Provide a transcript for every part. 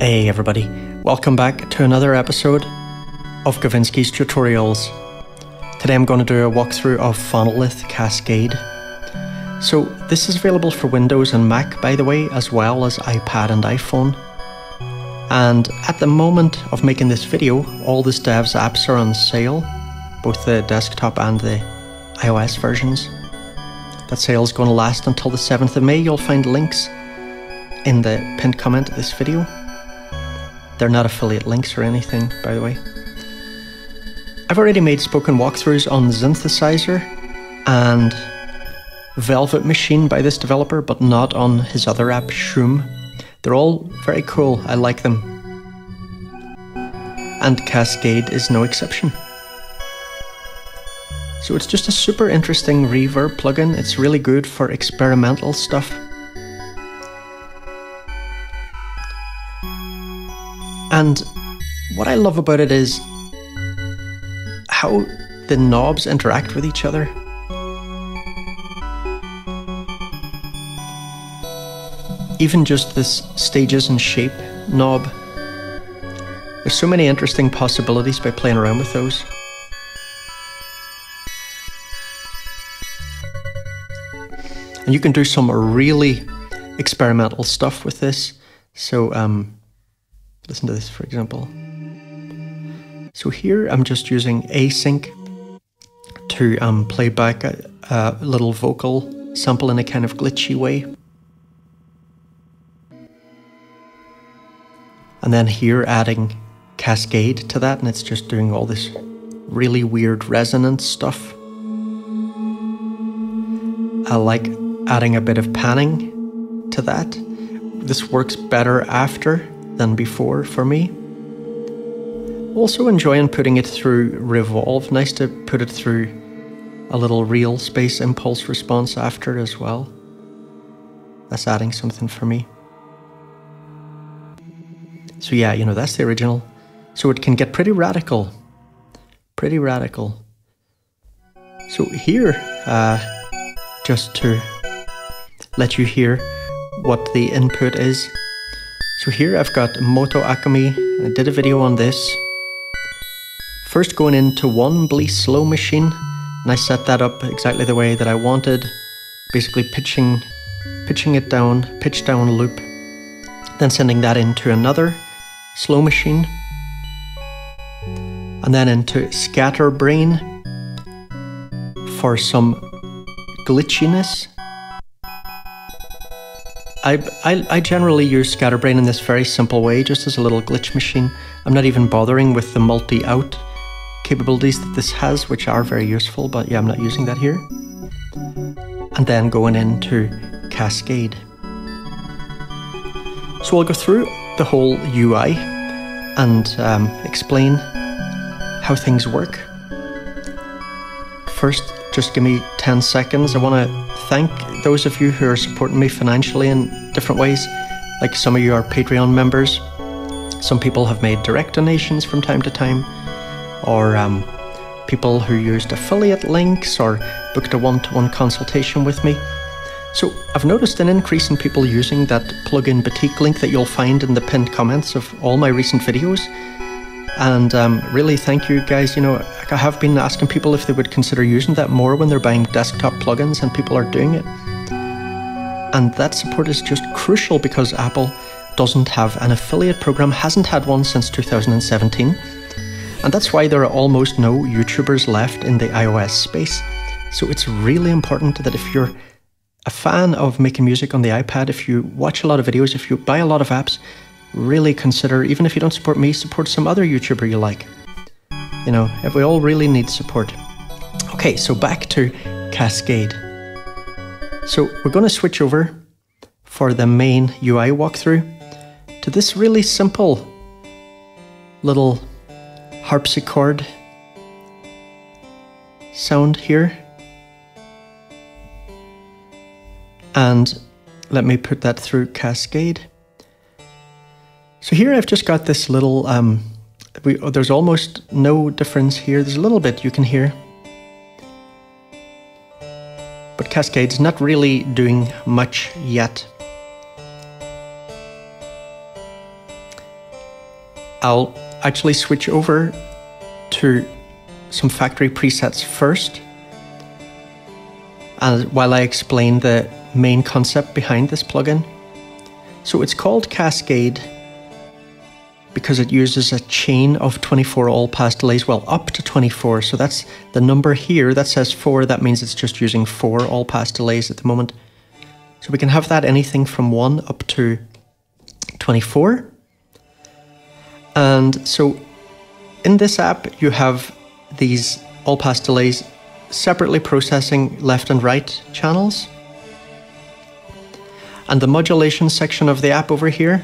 Hey everybody, welcome back to another episode of Gavinski's Tutorials. Today I'm going to do a walkthrough of Phonolyth Cascade. So this is available for Windows and Mac by the way, as well as iPad and iPhone. And at the moment of making this video, all this dev's apps are on sale, both the desktop and the iOS versions. That sale is going to last until the 7th of May. You'll find links in the pinned comment of this video. They're not affiliate links or anything, by the way. I've already made spoken walkthroughs on Synthesizer and Velvet Machine by this developer, but not on his other app, Shroom. They're all very cool, I like them. And Cascade is no exception. So it's just a super interesting reverb plugin. It's really good for experimental stuff. And what I love about it is how the knobs interact with each other. Even just this stages and shape knob. There's so many interesting possibilities by playing around with those. And you can do some really experimental stuff with this. So, um, listen to this, for example. So here I'm just using async to um, play back a, a little vocal sample in a kind of glitchy way. And then here adding cascade to that, and it's just doing all this really weird resonance stuff. I like adding a bit of panning to that. This works better after than before for me. Also enjoying putting it through Revolve. Nice to put it through a little real space impulse response after as well. That's adding something for me. So yeah, you know, that's the original. So it can get pretty radical. Pretty radical. So here, uh, just to let you hear what the input is. So here I've got Moto Akami. I did a video on this. First going into one Bleass slow machine, and I set that up exactly the way that I wanted. Basically pitching, pitching it down, pitch down loop, then sending that into another slow machine, and then into Scatterbrain for some glitchiness. I, I, I, generally use Scatterbrain in this very simple way, just as a little glitch machine. I'm not even bothering with the multi-out capabilities that this has, which are very useful, but yeah, I'm not using that here. And then going into Cascade. So I'll go through the whole UI and um, explain how things work. First, just give me 10 seconds. I want to thank those of you who are supporting me financially in different ways. Like some of you are Patreon members. Some people have made direct donations from time to time, or um, people who used affiliate links or booked a one to one consultation with me. So I've noticed an increase in people using that plugin boutique link that you'll find in the pinned comments of all my recent videos. And um, really, thank you guys. You know, I have been asking people if they would consider using that more when they're buying desktop plugins, and people are doing it. And that support is just crucial because Apple doesn't have an affiliate program, hasn't had one since 2017. And that's why there are almost no YouTubers left in the iOS space. So it's really important that if you're a fan of making music on the iPad, if you watch a lot of videos, if you buy a lot of apps, really consider, even if you don't support me, support some other YouTuber you like. You know, if we all really need support. Okay, so back to Cascade. So we're going to switch over for the main UI walkthrough to this really simple little harpsichord sound here. And let me put that through Cascade. So here I've just got this little, um, we, there's almost no difference here. There's a little bit you can hear. But Cascade's not really doing much yet. I'll actually switch over to some factory presets first and while I explain the main concept behind this plugin. So it's called Cascade because it uses a chain of 24 all pass delays, well, up to 24. So that's the number here that says 4, that means it's just using 4 all pass delays at the moment. So we can have that anything from 1 up to 24. And so in this app, you have these all pass delays separately processing left and right channels. And the modulation section of the app over here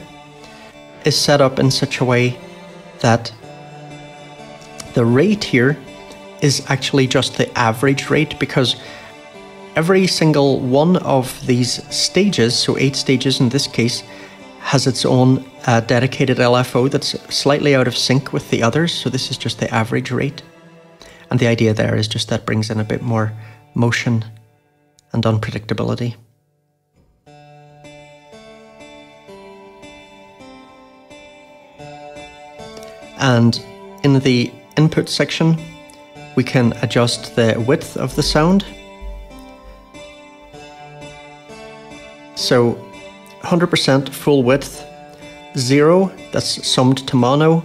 is set up in such a way that the rate here is actually just the average rate because every single one of these stages, so eight stages in this case, has its own uh, dedicated LFO that's slightly out of sync with the others. So this is just the average rate. And the idea there is just that brings in a bit more motion and unpredictability. And in the input section, we can adjust the width of the sound. So 100% full width, 0 that's summed to mono,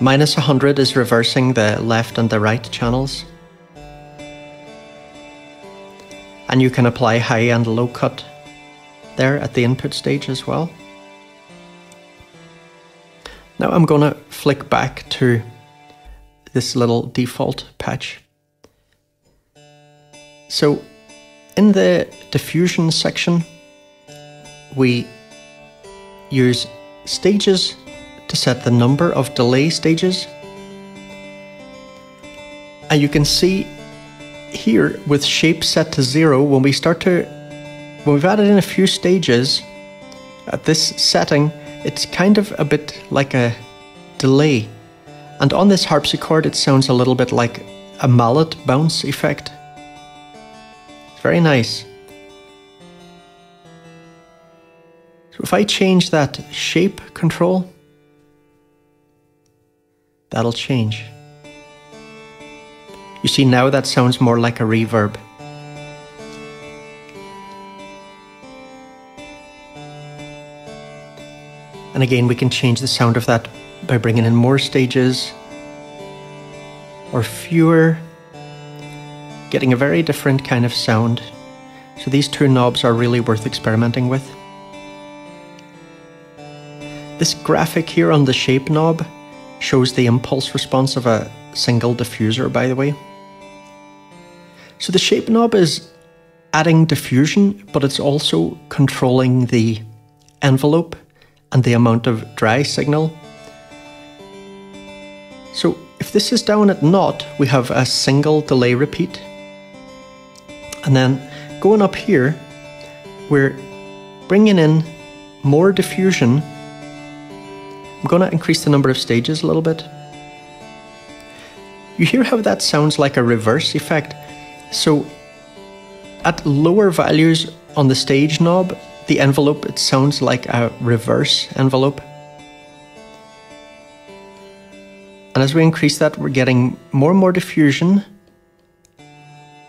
minus 100 is reversing the left and the right channels. And you can apply high and low cut there at the input stage as well. Now I'm going to flick back to this little default patch. So in the diffusion section, we use stages to set the number of delay stages. And you can see here with shape set to zero, when we start to, when we've added in a few stages at this setting, it's kind of a bit like a delay. And on this harpsichord, it sounds a little bit like a mallet bounce effect. It's very nice. So if I change that shape control, that'll change. You see now that sounds more like a reverb. And again, we can change the sound of that by bringing in more stages or fewer, getting a very different kind of sound. So these two knobs are really worth experimenting with. This graphic here on the shape knob shows the impulse response of a single diffuser, by the way. So the shape knob is adding diffusion, but it's also controlling the envelope and the amount of dry signal. So if this is down at naught, we have a single delay repeat. And then going up here, we're bringing in more diffusion I'm going to increase the number of stages a little bit. You hear how that sounds like a reverse effect? So at lower values on the stage knob, the envelope, it sounds like a reverse envelope. And as we increase that, we're getting more and more diffusion.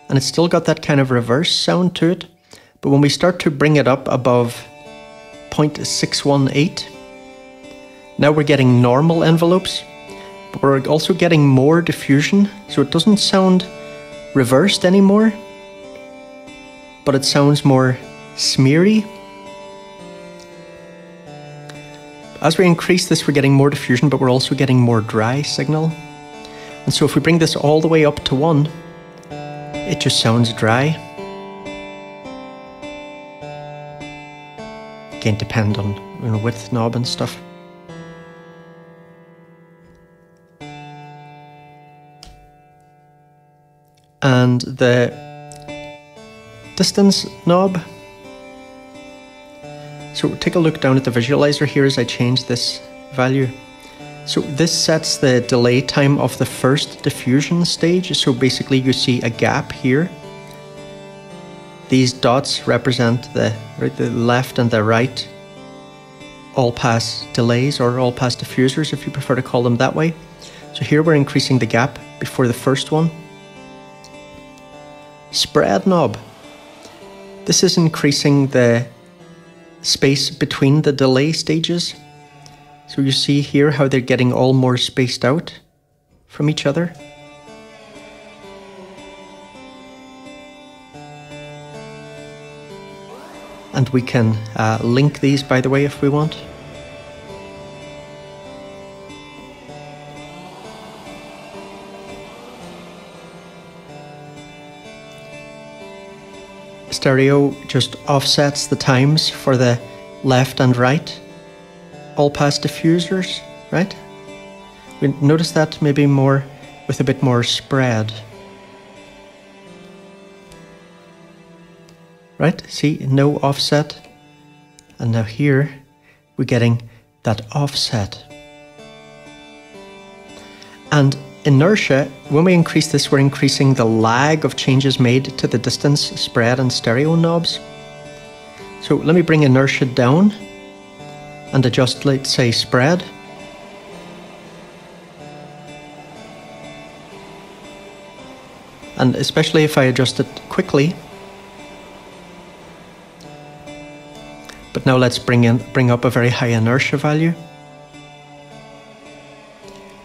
And it's still got that kind of reverse sound to it. But when we start to bring it up above 0.618, now we're getting normal envelopes, but we're also getting more diffusion, so it doesn't sound reversed anymore, but it sounds more smeary. As we increase this, we're getting more diffusion, but we're also getting more dry signal. And so if we bring this all the way up to 1, it just sounds dry. Again, depend on you know, width knob and stuff. and the distance knob. So take a look down at the visualizer here as I change this value. So this sets the delay time of the first diffusion stage. So basically you see a gap here. These dots represent the, right, the left and the right all pass delays or all pass diffusers if you prefer to call them that way. So here we're increasing the gap before the first one. Spread knob. This is increasing the space between the delay stages. So you see here how they're getting all more spaced out from each other. And we can uh, link these, by the way, if we want. Stereo just offsets the times for the left and right all pass diffusers, right? We notice that maybe more with a bit more spread. right? See, no offset. And now here, we're getting that offset. And inertia, when we increase this, we're increasing the lag of changes made to the distance, spread, and stereo knobs. So let me bring inertia down and adjust, let's say, spread. And especially if I adjust it quickly, But now let's bring in bring up a very high inertia value.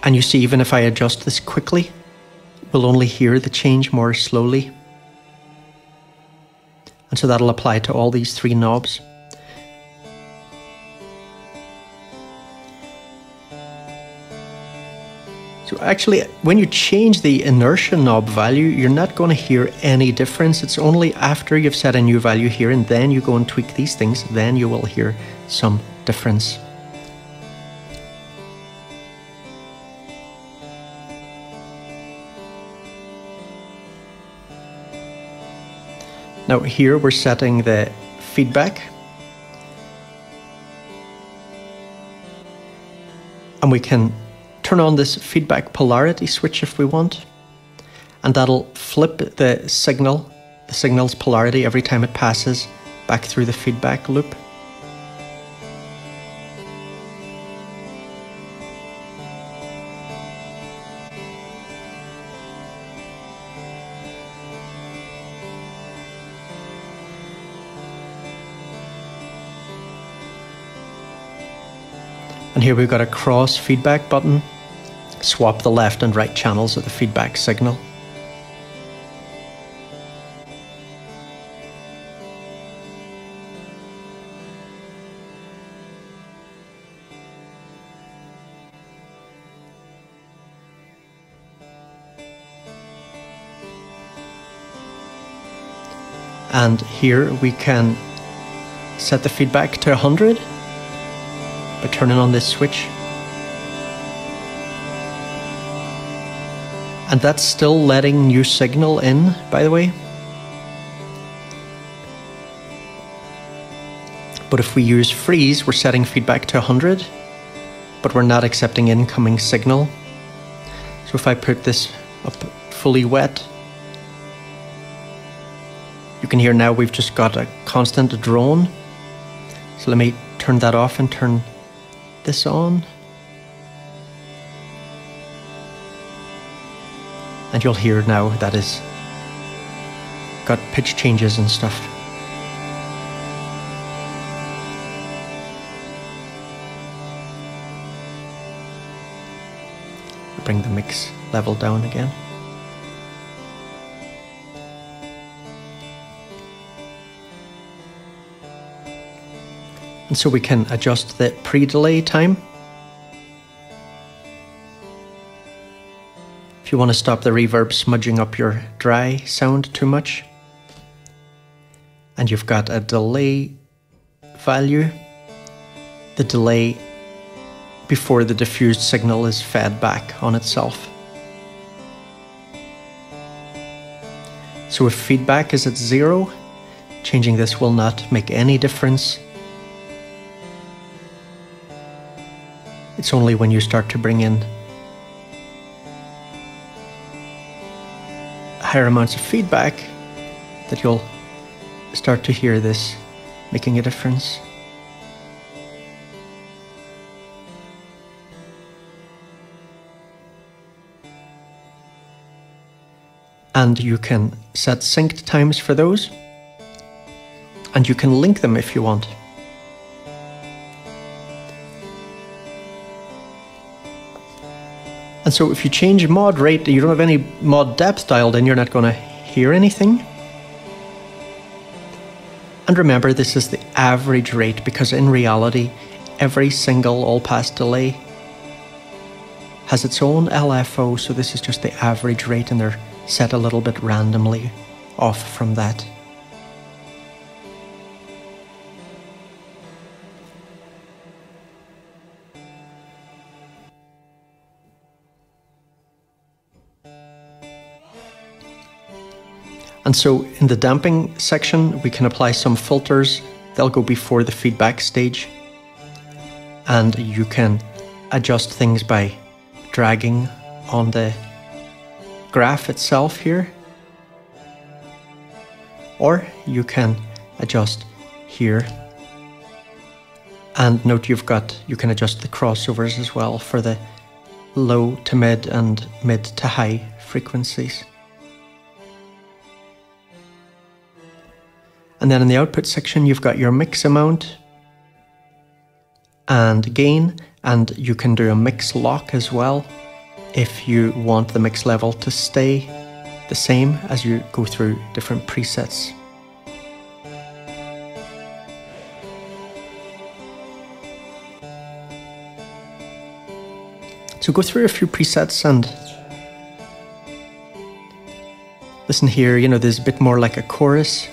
And you see, even if I adjust this quickly, we'll only hear the change more slowly. And so that'll apply to all these three knobs. So actually, when you change the inertia knob value, you're not going to hear any difference. It's only after you've set a new value here and then you go and tweak these things, then you will hear some difference. Now here we're setting the feedback. And we can turn on this feedback polarity switch if we want, and that'll flip the signal, the signal's polarity every time it passes back through the feedback loop. Here we've got a cross feedback button swap the left and right channels of the feedback signal. And here we can set the feedback to 100 by turning on this switch. And that's still letting new signal in, by the way. But if we use freeze, we're setting feedback to 100, but we're not accepting incoming signal. So if I put this up fully wet, you can hear now we've just got a constant drone. So let me turn that off and turn this on. and you'll hear now that is got pitch changes and stuff. Bring the mix level down again. And so we can adjust the pre-delay time If you want to stop the reverb smudging up your dry sound too much. And you've got a delay value. The delay before the diffused signal is fed back on itself. So if feedback is at zero, changing this will not make any difference. It's only when you start to bring in higher amounts of feedback that you'll start to hear this making a difference. And you can set synced times for those, and you can link them if you want. And so if you change mod rate, you don't have any mod depth dialed in, you're not going to hear anything. And remember, this is the average rate because in reality, every single all pass delay has its own LFO, so this is just the average rate and they're set a little bit randomly off from that. And so in the damping section, we can apply some filters. They'll go before the feedback stage. And you can adjust things by dragging on the graph itself here. Or you can adjust here. And note you've got, you can adjust the crossovers as well for the low to mid and mid to high frequencies. And then in the output section, you've got your mix amount and gain, and you can do a mix lock as well if you want the mix level to stay the same as you go through different presets. So go through a few presets and listen here, you know, there's a bit more like a chorus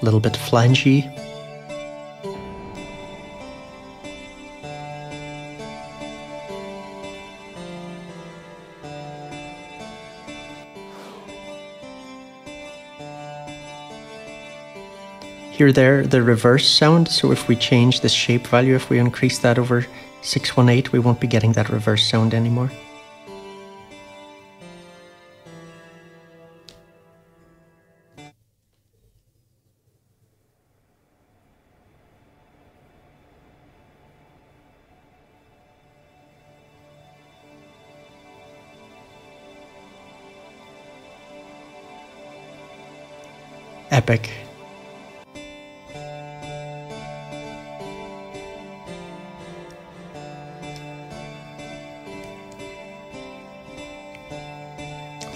a little bit flangy. Here there, the reverse sound, so if we change the shape value, if we increase that over 618, we won't be getting that reverse sound anymore. Let's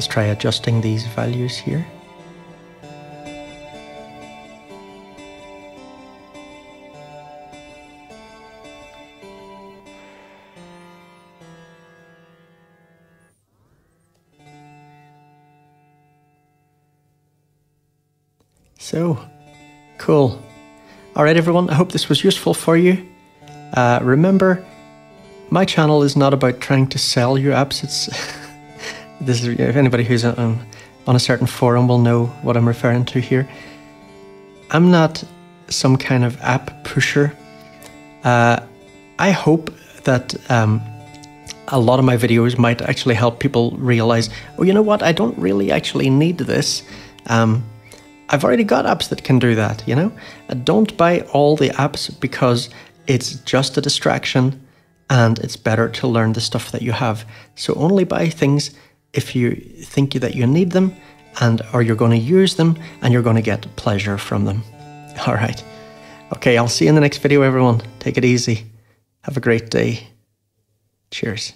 try adjusting these values here. So, cool. All right, everyone, I hope this was useful for you. Uh, remember, my channel is not about trying to sell you apps. It's this is if anybody who's on, on a certain forum will know what I'm referring to here. I'm not some kind of app pusher. Uh, I hope that um, a lot of my videos might actually help people realize, oh, you know what? I don't really actually need this. Um, I've already got apps that can do that, you know? Uh, don't buy all the apps because it's just a distraction and it's better to learn the stuff that you have. So only buy things if you think that you need them and or you're going to use them and you're going to get pleasure from them. All right. Okay, I'll see you in the next video everyone. Take it easy. Have a great day. Cheers.